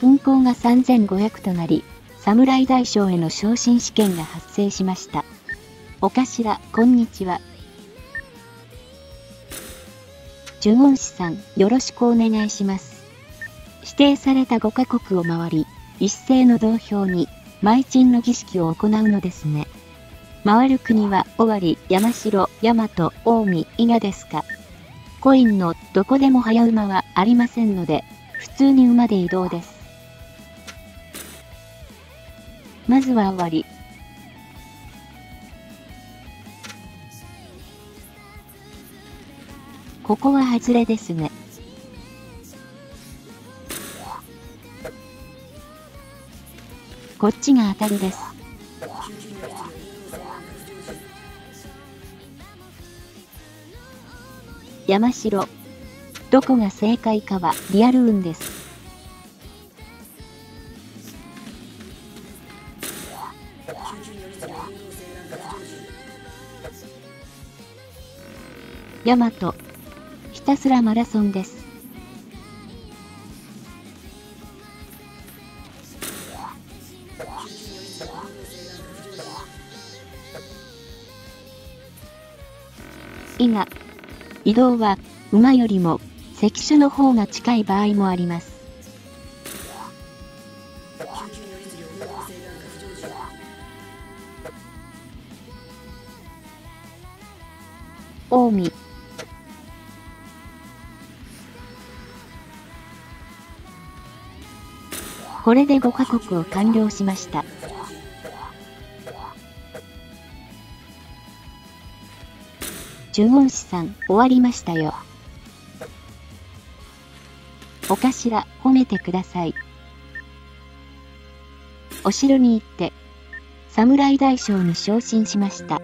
人口が3500となり、侍大将への昇進試験が発生しました。お頭、こんにちは。呪言師さん、よろしくお願いします。指定された5カ国を回り、一斉の同票に、埋鎮の儀式を行うのですね。回る国は、尾張、山城、大和、近江、伊賀ですか。コインのどこでも早馬はありませんので、普通に馬で移動です。まずは終わり。ここは外れですね。こっちが当たりです。山城。どこが正解かはリアル運です。ヤマト。ひたすらマラソンです。伊賀。移動は馬よりも関所の方が近い場合もあります。近江これで5カ国を完了しました。呪文師さん、終わりましたよ。お頭、褒めてください。お城に行って、侍大将に昇進しました。